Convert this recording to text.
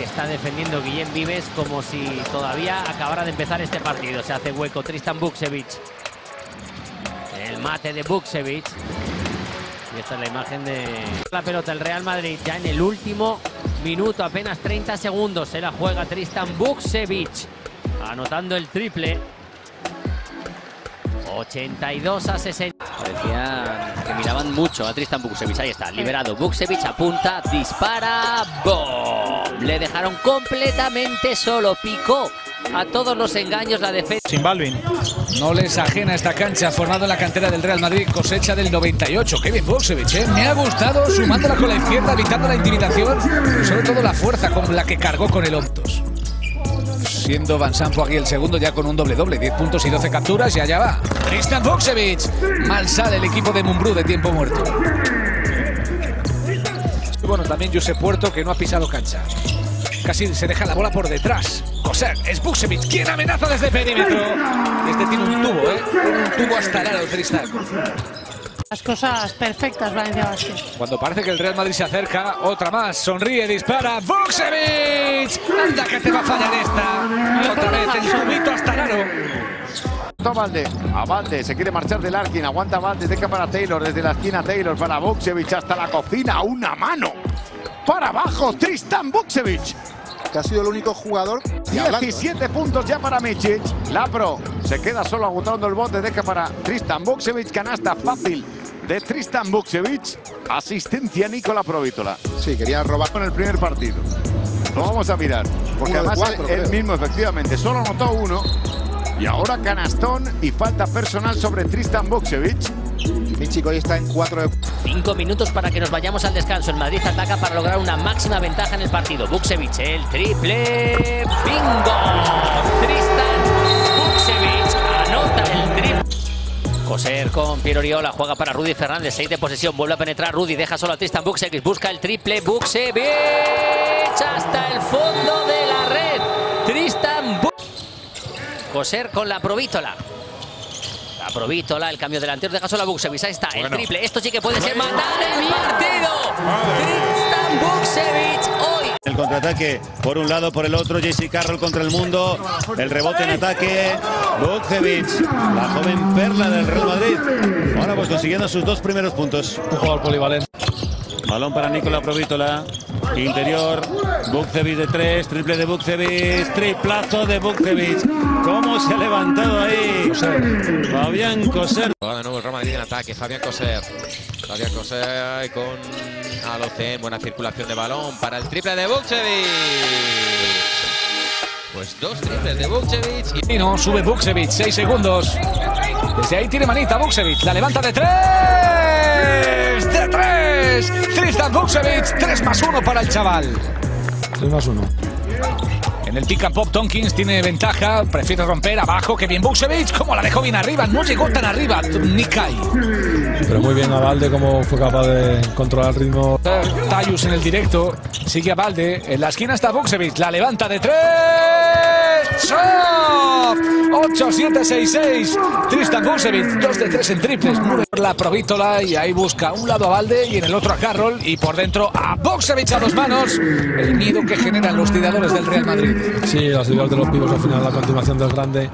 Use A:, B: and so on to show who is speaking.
A: que está defendiendo Guillem Vives como si todavía acabara de empezar este partido. Se hace hueco Tristan Buksevich. El mate de Buksevich. Y esta es la imagen de la pelota. El Real Madrid ya en el último minuto, apenas 30 segundos. Se la juega Tristan Buksevich. Anotando el triple. 82 a 60.
B: Parecía que miraban mucho a Tristan Buksevich. Ahí está, liberado. Buksevich apunta, dispara. Le dejaron completamente solo. Picó a todos los engaños la defensa.
C: Sin Balvin.
D: No les ajena esta cancha, formado en la cantera del Real Madrid, cosecha del 98. Kevin Buksevich, ¿eh? me ha gustado sumándola con la izquierda, evitando la intimidación, sobre todo la fuerza con la que cargó con el Optos. Siendo Van Sampo aquí el segundo ya con un doble-doble, 10 puntos y 12 capturas y allá va. Tristan Buksevich. Mal sale el equipo de Mumbrú de tiempo muerto. Bueno, también Josep Puerto que no ha pisado cancha. Casi se deja la bola por detrás. Coser, es Buksevich quien amenaza desde perímetro. Este tiene un tubo, ¿eh? Un tubo hasta el aro.
E: Las cosas perfectas, Valencia Basket.
D: Cuando parece que el Real Madrid se acerca, otra más, sonríe, dispara, Buksevich. Anda que te va a fallar esta. Otra vez el tubito hasta el aro.
F: A Valde, a Valde, se quiere marchar del Larkin, aguanta Valde, deja para Taylor, desde la esquina Taylor, para Buksevich hasta la cocina, una mano. Para abajo, Tristan Buksevich.
G: que ha sido el único jugador. y hablando, ¿eh?
F: 17 puntos ya para Michic. Lapro se queda solo agotando el bote, deja para Tristan Buksevich, canasta fácil de Tristan Buksevich. Asistencia Nicola Provítola.
G: Sí, quería robar.
F: Con el primer partido. Lo vamos a mirar. Porque además
G: cuatro, creo.
F: mismo, efectivamente, solo anotó uno. Y ahora canastón y falta personal sobre Tristan Buksevich.
G: Michik hoy está en 4 de.
B: Cinco minutos para que nos vayamos al descanso. El Madrid ataca para lograr una máxima ventaja en el partido. Buksevich, el triple. ¡Bingo! Tristan Buksevich anota el triple. Coser con Piero Oriola, juega para Rudy Fernández, 6 de posesión, vuelve a penetrar Rudy, deja solo a Tristan Buksevich, busca el triple Buksevich hasta el fondo de la red. Tristan. Coser con la provítola. La provítola, el cambio delantero, deja solo a Buksevich, ahí está, el triple, esto sí que puede ser matar el partido. Tristan Buksevich hoy
H: El contraataque por un lado, por el otro, JC Carroll contra el mundo. El rebote en ataque. Bukcevic, la joven perla del Real Madrid. Ahora pues consiguiendo sus dos primeros puntos.
C: Un jugador polivalente.
H: Balón para Nicola Provítola. Interior. Bukcevic de tres. Triple de Bukcevic. Triplazo de Bukcevic. ¿Cómo se ha levantado ahí? Fabián Coser.
I: Va de nuevo el Real Madrid en ataque. Fabián Coser. Fabián Coser con Alocen. Buena circulación de balón para el triple de Bukcevic. Pues dos triples de Bukcevic. Y
D: no, sube Buksevich, 6 segundos. Desde ahí tiene manita Buksevich, la levanta de 3. De 3. Tristan Buksevich, 3 más 1 para el chaval.
C: 3 más 1.
D: En el pick and pop Tonkins tiene ventaja, prefiere romper abajo, que bien Buksevich, como la dejó bien arriba, no llegó tan arriba, ni cae.
C: Pero muy bien a Valde como fue capaz de controlar el ritmo.
D: Tayus en el directo, sigue a Valde, en la esquina está Buksevich, la levanta de 3. ¡Soft! 8, 7, 6, 6. Tristan Buksevich, 2 de 3 en triples. Por La provítola y ahí busca un lado a Valde y en el otro a Carroll y por dentro a Buksevich a dos manos. El miedo que generan los tiradores del Real Madrid.
C: Sí, las ideas de los pibos al final, la continuación del grande.